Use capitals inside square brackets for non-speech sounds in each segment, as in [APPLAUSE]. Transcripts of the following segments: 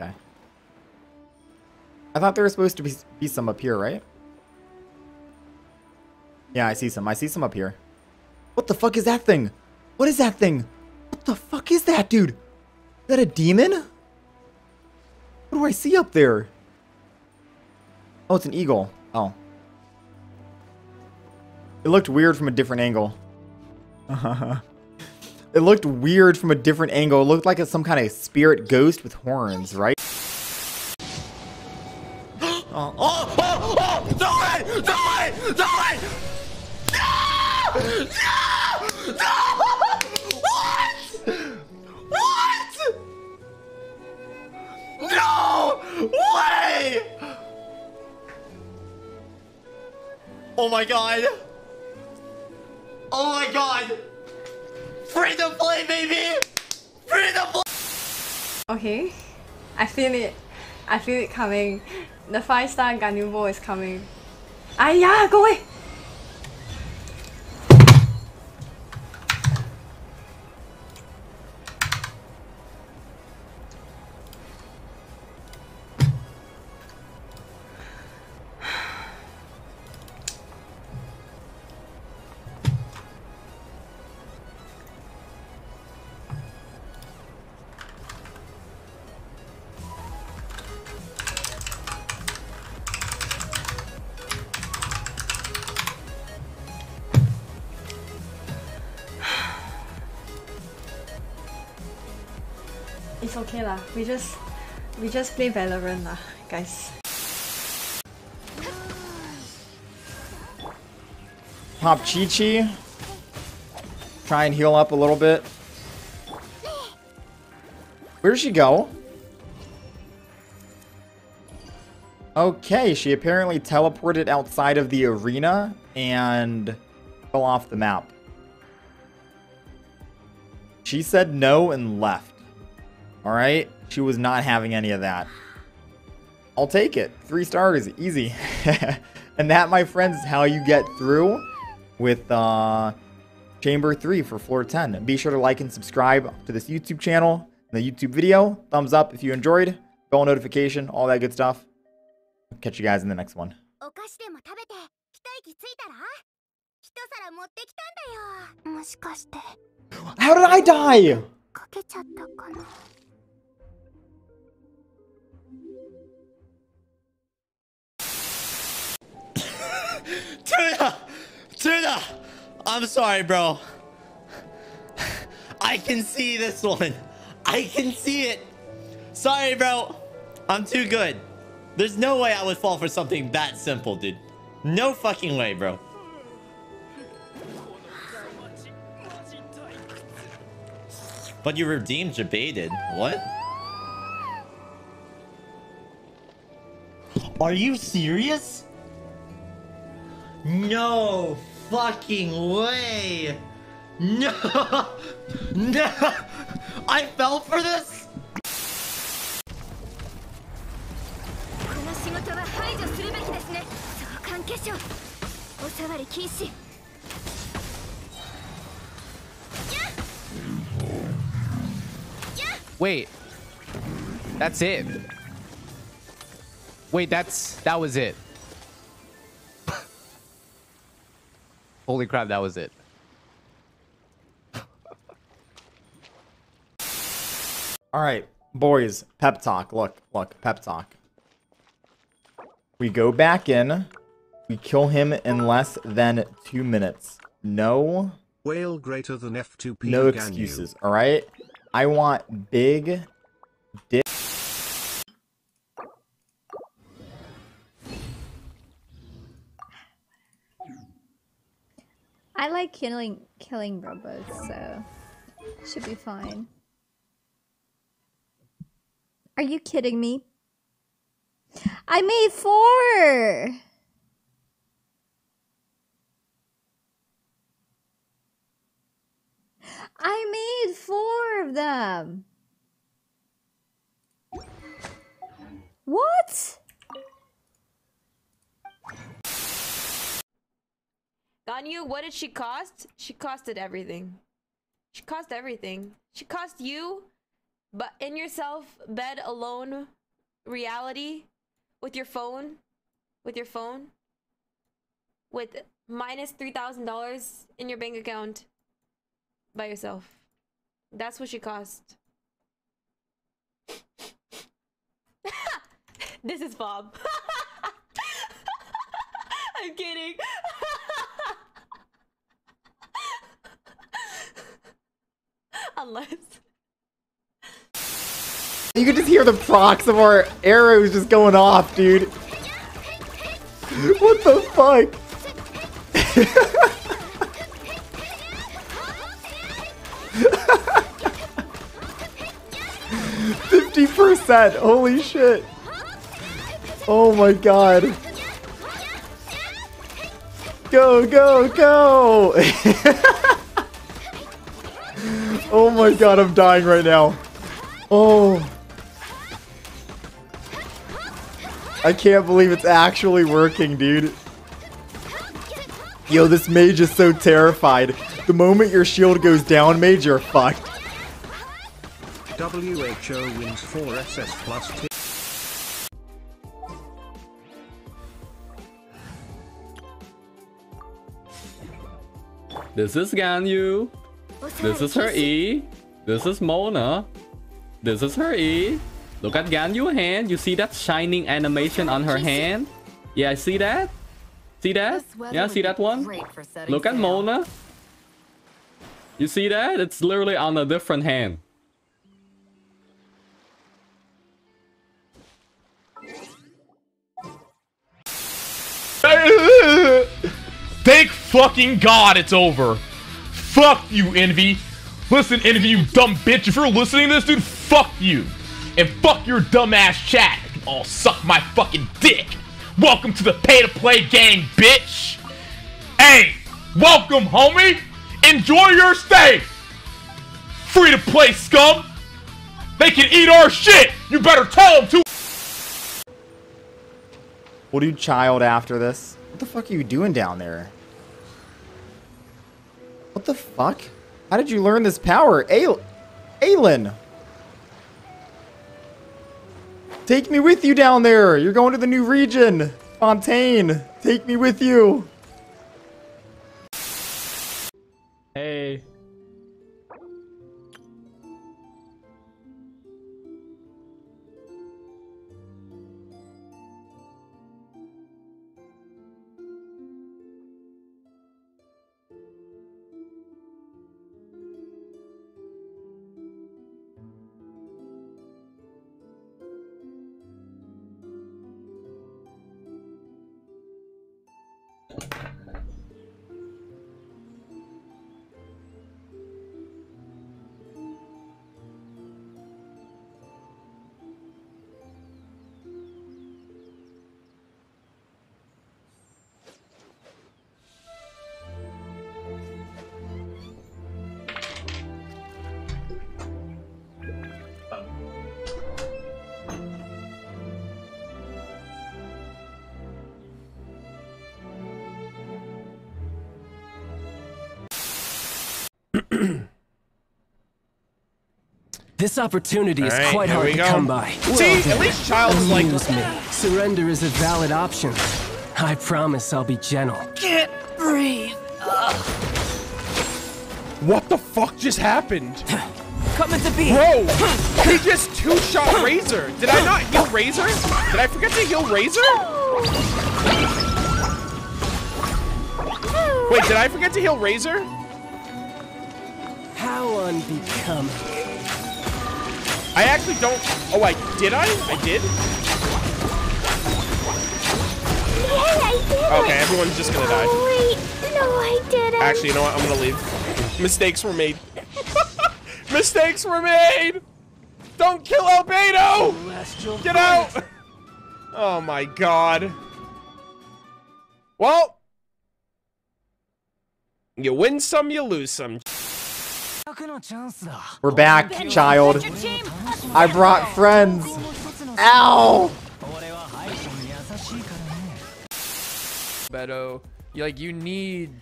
Okay. I thought there was supposed to be, be some up here, right? Yeah, I see some. I see some up here. What the fuck is that thing? What is that thing? What the fuck is that, dude? Is that a demon? What do I see up there? Oh, it's an eagle. Oh. It looked weird from a different angle. [LAUGHS] it looked weird from a different angle. It looked like a, some kind of spirit ghost with horns, right? Oh, oh, oh, oh! Way! Don't way! No! No! No! What? What? No way! Oh my god! Oh my god! Free to play, baby! Free to play! Okay, I feel it. I feel it coming. The five star Ganubo is coming. Ah yeah, go away. It's okay lah. We just we just play Valorant lah, guys. Pop Qiqi. Try and heal up a little bit. Where'd she go? Okay, she apparently teleported outside of the arena and fell off the map. She said no and left. Alright? She was not having any of that. I'll take it. Three stars. Easy. [LAUGHS] and that, my friends, is how you get through with uh, Chamber 3 for floor 10. Be sure to like and subscribe to this YouTube channel, the YouTube video. Thumbs up if you enjoyed. Bell notification, all that good stuff. Catch you guys in the next one. お菓子でも食べて一息ついたら一皿持ってきたんだよもしかして How did I die? かけちゃったかな I'm sorry, bro. I can see this one. I can see it. Sorry, bro. I'm too good. There's no way I would fall for something that simple, dude. No fucking way, bro. But you redeemed debated. What? Are you serious? No fucking way! No! No! I fell for this? Wait. That's it. Wait, that's... That was it. Holy crap, that was it. [LAUGHS] All right, boys, pep talk. Look, look, pep talk. We go back in. We kill him in less than two minutes. No, Whale greater than F2P no excuses. All right. I want big dick. I like killing killing robots, so should be fine. Are you kidding me? I made four. I made four of them. What? Ganyu, what did she cost? She costed everything. She cost everything. She cost you But in yourself, bed alone, reality, with your phone, with your phone, with minus three thousand dollars in your bank account, by yourself. That's what she cost. [LAUGHS] this is Bob. [LAUGHS] I'm kidding. [LAUGHS] Unless. You can just hear the procs of our arrows just going off, dude. What the fuck? [LAUGHS] Fifty percent. Holy shit. Oh my god. Go, go, go! [LAUGHS] oh my god, I'm dying right now. Oh. I can't believe it's actually working, dude. Yo, this mage is so terrified. The moment your shield goes down, mage, you're fucked. WHO wins 4SS 2. This is Ganyu. This is her E. This is Mona. This is her E. Look at Ganyu hand. You see that shining animation on her hand? Yeah, I see that? See that? Yeah, see that one? Look at Mona. You see that? It's literally on a different hand. [LAUGHS] Thank fucking God it's over. Fuck you, Envi. Listen, Envi, you dumb bitch. If you're listening to this, dude, fuck you. And fuck your dumbass chat. You all suck my fucking dick. Welcome to the pay to play gang, bitch. Hey, welcome, homie. Enjoy your stay. Free to play, scum. They can eat our shit. You better tell them to. We'll you Childe after this. What the fuck are you doing down there? What the fuck? How did you learn this power? Ail Aelin! Take me with you down there! You're going to the new region! Fontaine! Take me with you! This opportunity is quite hard to go. come by. See, at least Childe's like- me. Ah. Surrender is a valid option. I promise I'll be gentle. Can't breathe. What the fuck just happened? [SIGHS] Coming to be. Bro, [SIGHS] he just two-shot Razor. Did I not heal Razor? Did I forget to heal Razor? Wait, did I forget to heal Razor? How unbecoming. I actually don't. Oh, I did. I. I did. Okay, everyone's just gonna die. Wait, no, I didn't. Actually, you know what? I'm gonna leave. Mistakes were made. [LAUGHS] Mistakes were made. Don't kill Albedo. Get out. [LAUGHS] Oh my god. Well, you win some, you lose some. We're back, Childe. I brought friends. Ow! Beto, you like you need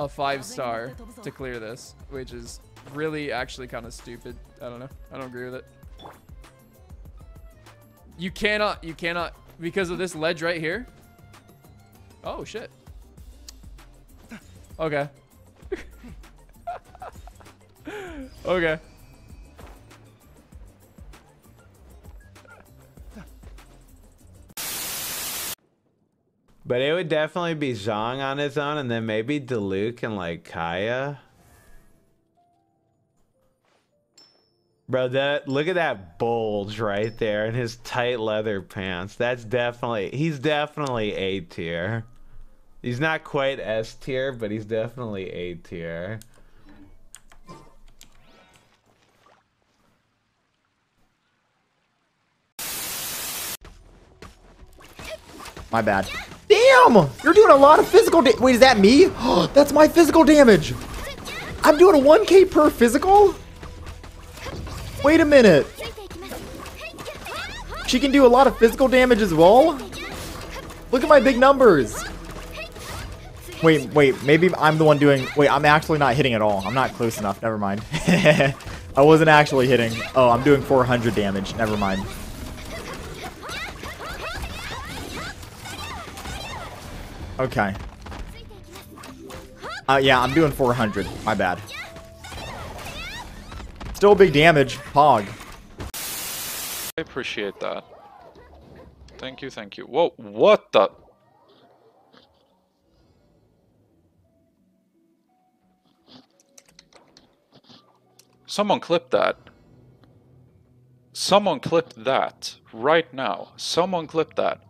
a five star to clear this, which is really actually kind of stupid. I don't know. I don't agree with it. You cannot, you cannot, because of this ledge right here. Oh, shit. Okay. Okay. But it would definitely be Zhang on his own, and then maybe Diluc and like Kaeya. Bro, that look at that bulge right there in his tight leather pants. That's definitely he's definitely A tier. He's not quite S tier, but he's definitely A tier. My bad. Damn! You're doing a lot of physical Wait, is that me? [GASPS] That's my physical damage! I'm doing a 1k per physical? Wait a minute. She can do a lot of physical damage as well? Look at my big numbers. Wait, wait, maybe I'm the one doing... Wait, I'm actually not hitting at all. I'm not close enough. Never mind. [LAUGHS] I wasn't actually hitting. Oh, I'm doing 400 damage. Never mind. Okay. Uh, yeah, I'm doing 400. My bad. Still big damage. Pog. I appreciate that. Thank you, thank you. Whoa, what the? Someone clip that. Someone clip that right now. Someone clip that.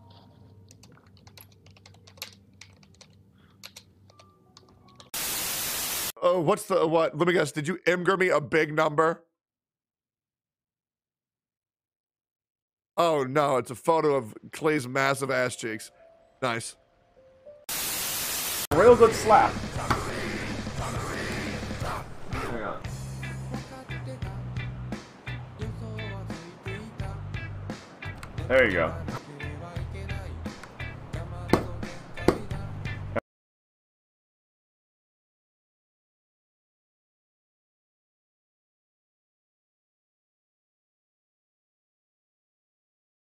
What's the what? Let me guess. Did you imgur me a big number? Oh no, it's a photo of Clay's massive ass cheeks. Nice. Real good slap. There you go.